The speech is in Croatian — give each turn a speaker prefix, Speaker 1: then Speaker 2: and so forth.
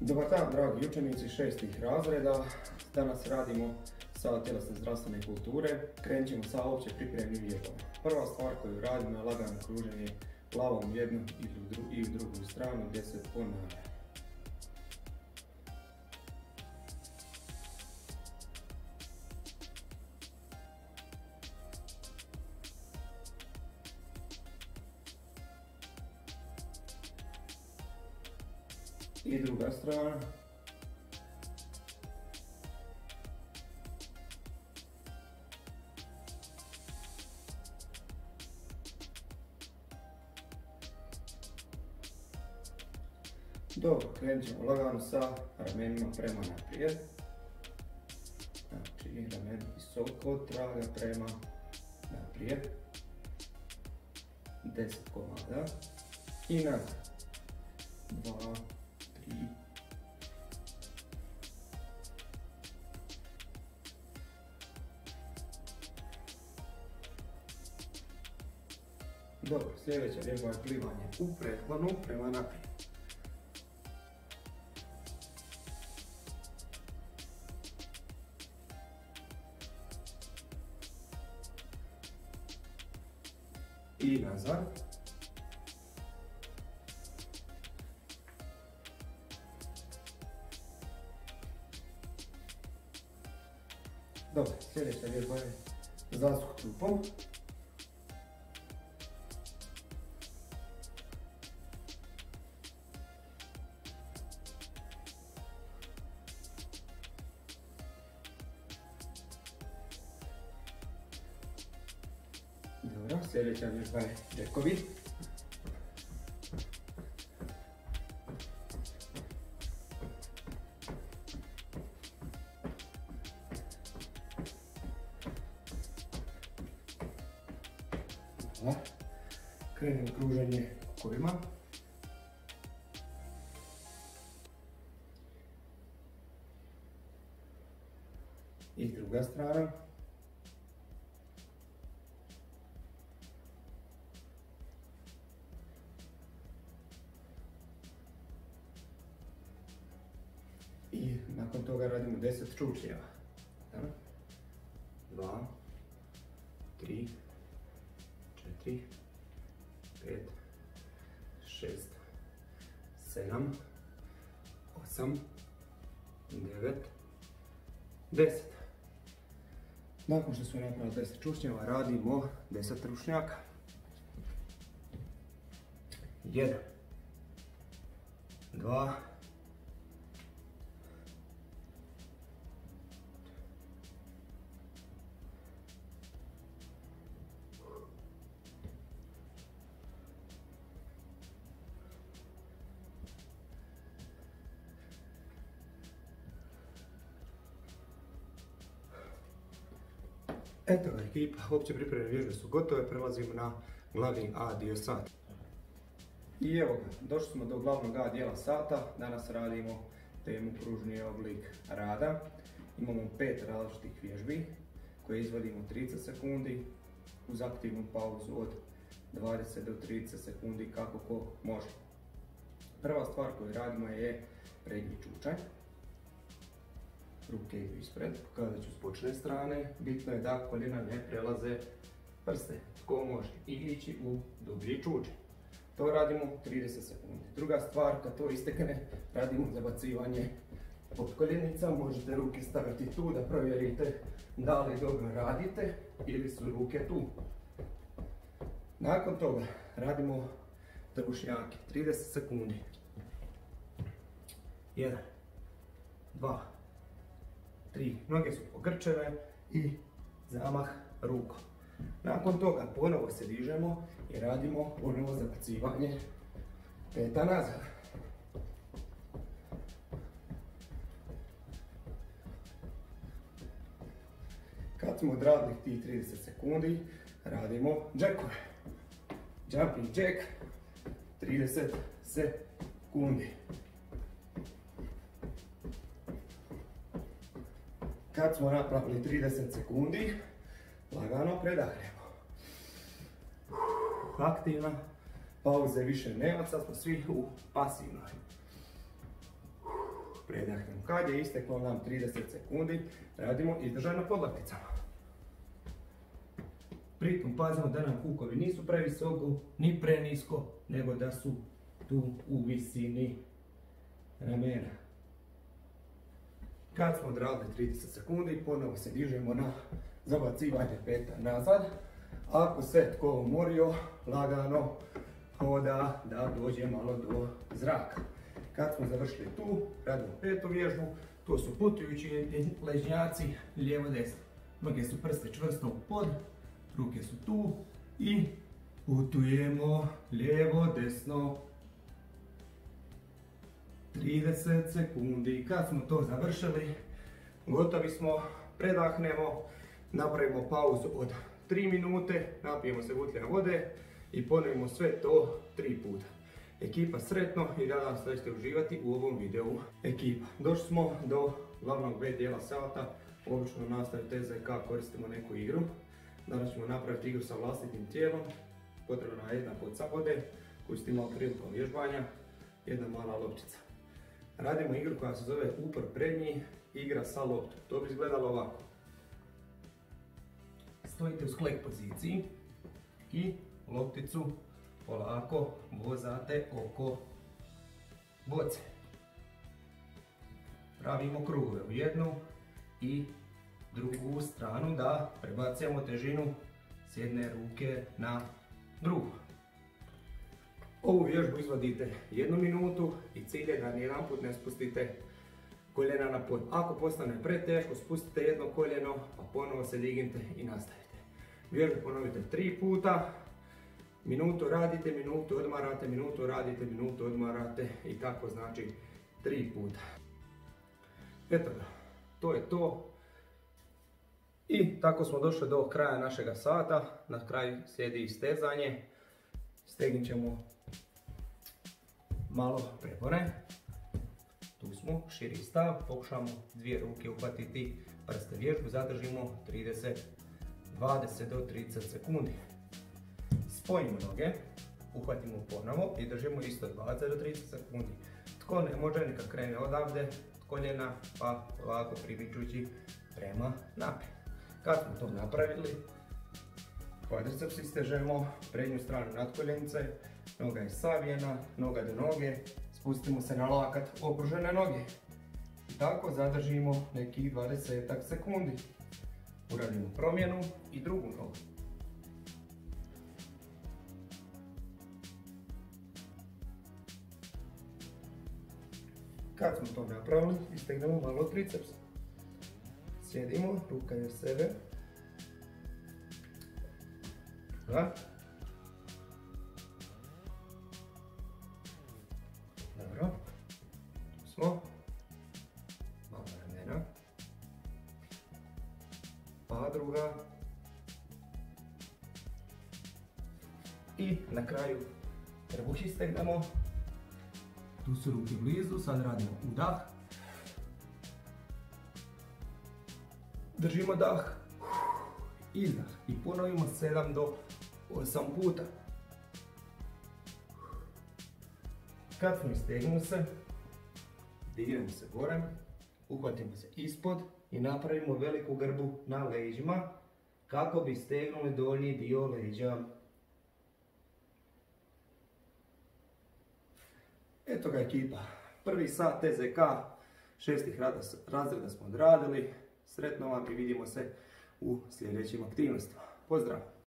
Speaker 1: Dobar dan, dragi učenici šestih razreda. Danas radimo sa tjelesne zdravstvene kulture. Krenut ćemo sa opće pripremnim vježbama. Prva stvar koju radimo je lagano kruženje glavom u jednu i u drugu stranu gdje se ponavlja. I druga strana. Dobro, krenut ćemo lagano sa ramenima prema naprijed. Znači, ramen visoko traga prema naprijed. 10 komada. I nazad. 2, 3, Dobro, sljedeća vježba je plivanje u pretklonu prema naprijed. Dobro, sljedeća vježba je zaskok trupom. Dobro, sljedeća vježba je Ne? Krenem kruženje kojima. I druga strana. I nakon toga radimo 10 čučljeva. 2, 5, 6, 7, 8, 9, 10. Nakon što smo napravili 10 čučnjeva, radimo 10 ručnjaka. 1, 2, Eto ekipa, opće pripremne vježbe su gotove, prelazimo na glavni A dio sata. I evo ga, došli smo do glavnog A dijela sata, danas radimo temu pružni oblik rada. Imamo pet različitih vježbi koje izvodimo 30 sekundi uz aktivnu pauzu od 20 do 30 sekundi kako ko može. Prva stvar koju radimo je prednji čučanj ruke idu ispred, pokazat ću s počne strane. Bitno je da koljena ne prelaze prste. Tko može ići u dublji čuđe. To radimo 30 sekundi. Druga stvar, kad to istekne, radimo zabacivanje pod koljenica. Možete ruke staviti tu da provjerite da li dobro radite ili su ruke tu. Nakon toga radimo trbušnjake, 30 sekundi. 1, 2, tri noge su pogrčene i zamah rukom. Nakon toga ponovo se dižemo i radimo ponovo zabacivanje peta nazad. Kad smo odradili tih 30 sekundi, radimo džekove. Jumping jack, 30 sekundi. Kad smo napravili 30 sekundi, lagano predahnemo. Aktivna, pauze više nema, sad smo svi u pasivnoj. predahnemo. Kad je isteklo nam 30 sekundi, radimo izdržaj na podlakticama. Pritom pazimo da nam kukovi nisu previsoko, ni prenisko, nego da su tu u visini ramena. Kad smo odradili 30 sekundi, ponovo se dižemo na zabacivanje peta nazad. Ako se tko umorio, lagano hoda da dođe malo do zraka. Kad smo završili tu, radimo petu vježbu, to su putujući ležnjaci lijevo desno. Noge su prste čvrsto u pod, ruke su tu i putujemo lijevo desno 30 sekundi. Kad smo to završili, gotovi smo, predahnemo, napravimo pauzu od 3 minute, napijemo se gutlja vode i ponovimo sve to 3 puta. Ekipa sretno i nadam se da ćete uživati u ovom videu. Ekipa, došli smo do glavnog B dijela sata. Obično nastavi TZK koristimo neku igru. Danas ćemo napraviti igru sa vlastitim tijelom. Potrebna je jedna poca vode koju ste imali prilikom vježbanja, jedna mala loptica. Radimo igru koja se zove upor prednji, igra sa loptom. To bi izgledalo ovako. Stojite u sklek poziciji i lopticu polako vozate oko boce. Pravimo krugove u jednu i drugu stranu da prebacujemo težinu s jedne ruke na drugu. Ovu vježbu izvodite jednu minutu i cilj je da nijedan put ne spustite koljena na pod. Ako postane preteško, spustite jedno koljeno, pa ponovo se dignite i nastavite. Vježbu ponovite tri puta, minutu radite, minutu odmarate, minutu radite, minutu odmarate i tako znači tri puta. Eto ga, to je to. I tako smo došli do kraja našega sata. Na kraju slijedi istezanje. Stegnit ćemo malo prepone. Tu smo, širi stav, pokušamo dvije ruke uhvatiti prste vježbu, zadržimo 30, 20 do 30 sekundi. Spojimo noge, uhvatimo ponovo i držimo isto 20 do 30 sekundi. Tko ne može, neka krene odavde, koljena, pa lako primičući prema naprijed. Kad smo to napravili, kvadriceps istežemo, prednju stranu nadkoljenice, noga je savijena, noga do noge, spustimo se na lakat okružene noge. Tako zadržimo nekih 20 sekundi. Uradimo promjenu i drugu nogu. Kad smo to napravili, istegnemo malo triceps. Sjedimo, ruka je sebe. Da. Dobro. Tu smo. Malo ramena. Pa druga. I na kraju trbuh istegnemo. Tu su ruke blizu, sad radimo udah. Držimo dah, izdah i ponovimo 7 do 8 puta. Kad smo istegnuli se, dignemo se gore, uhvatimo se ispod i napravimo veliku grbu na leđima kako bi stegnuli donji dio leđa. Eto ga ekipa, prvi sat TZK šestih razreda smo odradili. Sretno vam i vidimo se u sljedećim aktivnostima. Pozdrav!